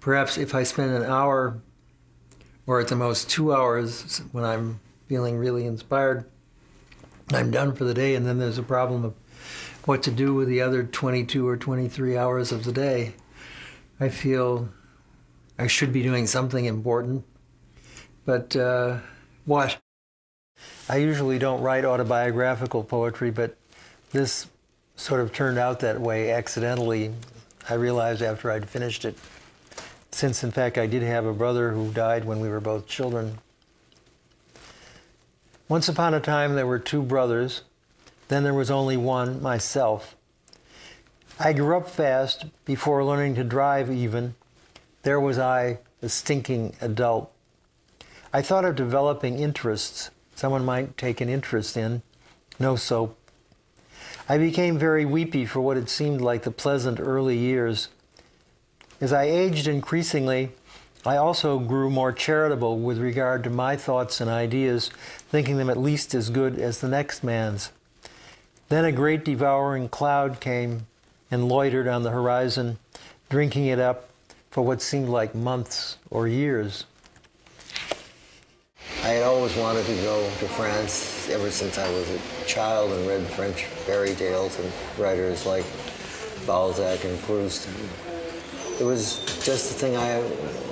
Perhaps if I spend an hour, or at the most two hours, when I'm feeling really inspired, I'm done for the day, and then there's a problem of what to do with the other 22 or 23 hours of the day. I feel I should be doing something important, but uh, what? I usually don't write autobiographical poetry, but this sort of turned out that way accidentally. I realized after I'd finished it, since in fact I did have a brother who died when we were both children. Once upon a time, there were two brothers. Then there was only one, myself. I grew up fast before learning to drive, even. There was I, a stinking adult. I thought of developing interests someone might take an interest in. No soap. I became very weepy for what had seemed like the pleasant early years. As I aged increasingly, I also grew more charitable with regard to my thoughts and ideas, thinking them at least as good as the next man's. Then a great devouring cloud came and loitered on the horizon, drinking it up for what seemed like months or years. I had always wanted to go to France ever since I was a child and read French fairy tales and writers like Balzac and Proust. It was just the thing I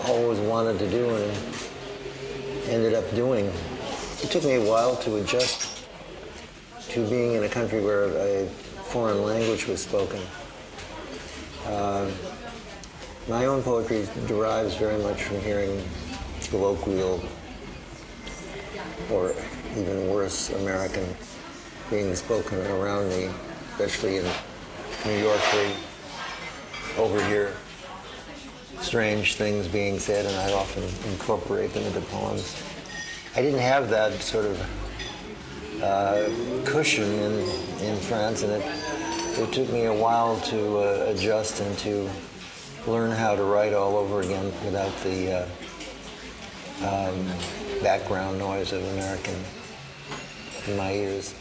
always wanted to do and ended up doing. It took me a while to adjust to being in a country where a foreign language was spoken. Uh, my own poetry derives very much from hearing colloquial or even worse, American being spoken around me, especially in New York, where over here, strange things being said, and I often incorporate them into poems. I didn't have that sort of uh, cushion in, in France, and it, it took me a while to uh, adjust and to learn how to write all over again without the uh, um, background noise of American in my ears.